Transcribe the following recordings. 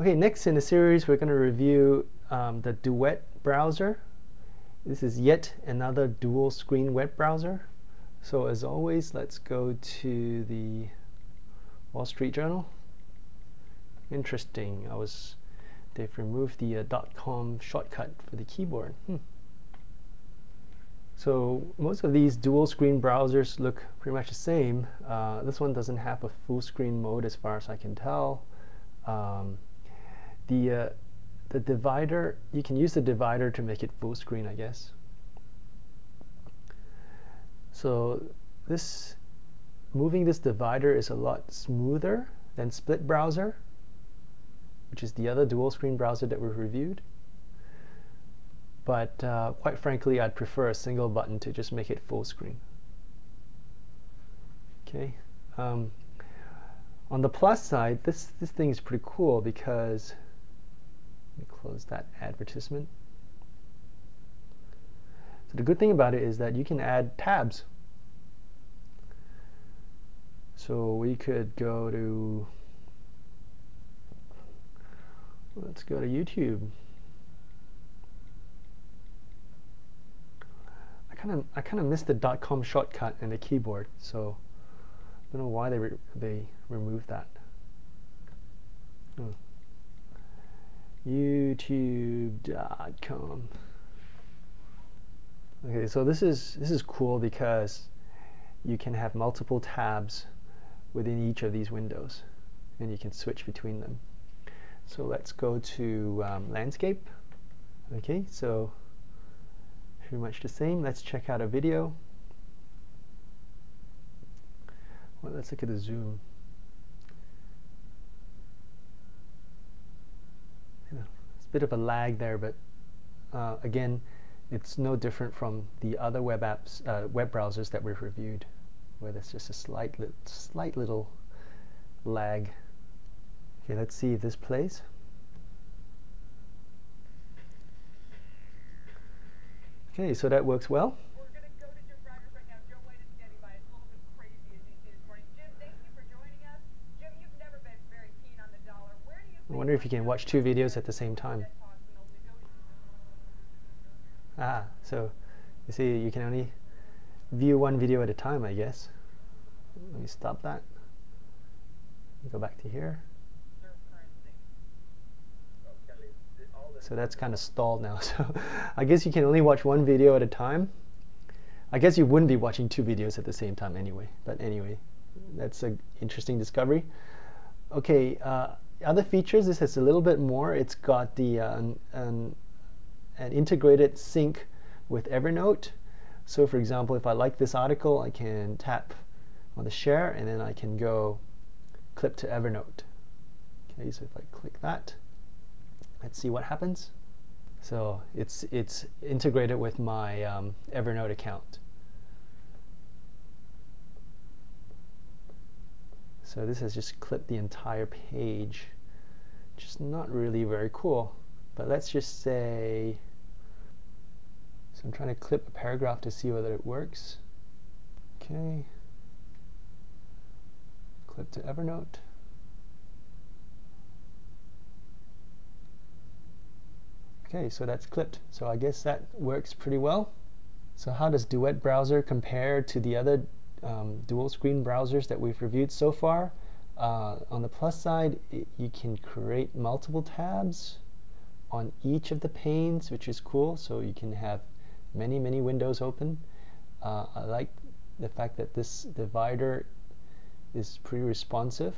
Okay, next in the series we're going to review um, the Duet browser. This is yet another dual screen web browser. So as always, let's go to the Wall Street Journal. Interesting. I was they've removed the uh, .com shortcut for the keyboard. Hmm. So most of these dual screen browsers look pretty much the same. Uh, this one doesn't have a full screen mode as far as I can tell. Um, the uh, the divider, you can use the divider to make it full screen, I guess. So this moving this divider is a lot smoother than split browser, which is the other dual screen browser that we've reviewed. But uh, quite frankly, I'd prefer a single button to just make it full screen. Okay. Um, on the plus side, this, this thing is pretty cool because let me close that advertisement. So the good thing about it is that you can add tabs. So we could go to, let's go to YouTube. I kind of I kind of missed the dot .com shortcut in the keyboard, so I don't know why they re they removed that. Hmm youtube.com okay so this is this is cool because you can have multiple tabs within each of these windows and you can switch between them. So let's go to um, landscape. Okay so pretty much the same. Let's check out a video. Well let's look at the zoom bit of a lag there, but uh, again, it's no different from the other web apps, uh, web browsers that we've reviewed, where there's just a slight, li slight little lag. Okay, let's see if this plays. Okay, so that works well. I wonder if you can watch two videos at the same time. Ah, so you see you can only view one video at a time, I guess. Let me stop that. Go back to here. So that's kind of stalled now. So I guess you can only watch one video at a time. I guess you wouldn't be watching two videos at the same time anyway. But anyway, that's an interesting discovery. Okay, uh, other features, this has a little bit more. It's got the uh, an, an, an integrated sync with Evernote. So for example, if I like this article, I can tap on the share and then I can go clip to Evernote. Okay, so if I click that, let's see what happens. So it's, it's integrated with my um, Evernote account. So this has just clipped the entire page, is not really very cool. But let's just say, so I'm trying to clip a paragraph to see whether it works. Okay. Clip to Evernote. Okay, so that's clipped. So I guess that works pretty well. So how does Duet Browser compare to the other um, dual screen browsers that we've reviewed so far. Uh, on the plus side, it, you can create multiple tabs on each of the panes, which is cool. So you can have many, many windows open. Uh, I like the fact that this divider is pretty responsive.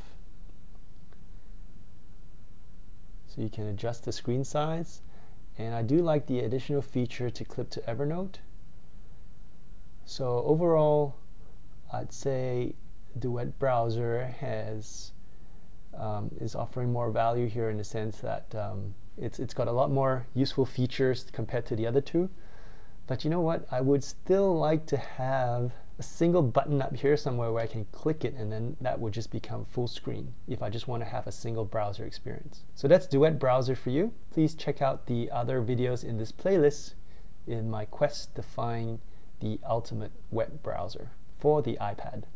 So you can adjust the screen size. And I do like the additional feature to clip to Evernote. So overall, I'd say Duet browser has um, is offering more value here in the sense that um, it's it's got a lot more useful features compared to the other two. But you know what? I would still like to have a single button up here somewhere where I can click it and then that would just become full screen if I just want to have a single browser experience. So that's Duet Browser for you. Please check out the other videos in this playlist in my quest to find the ultimate web browser for the iPad.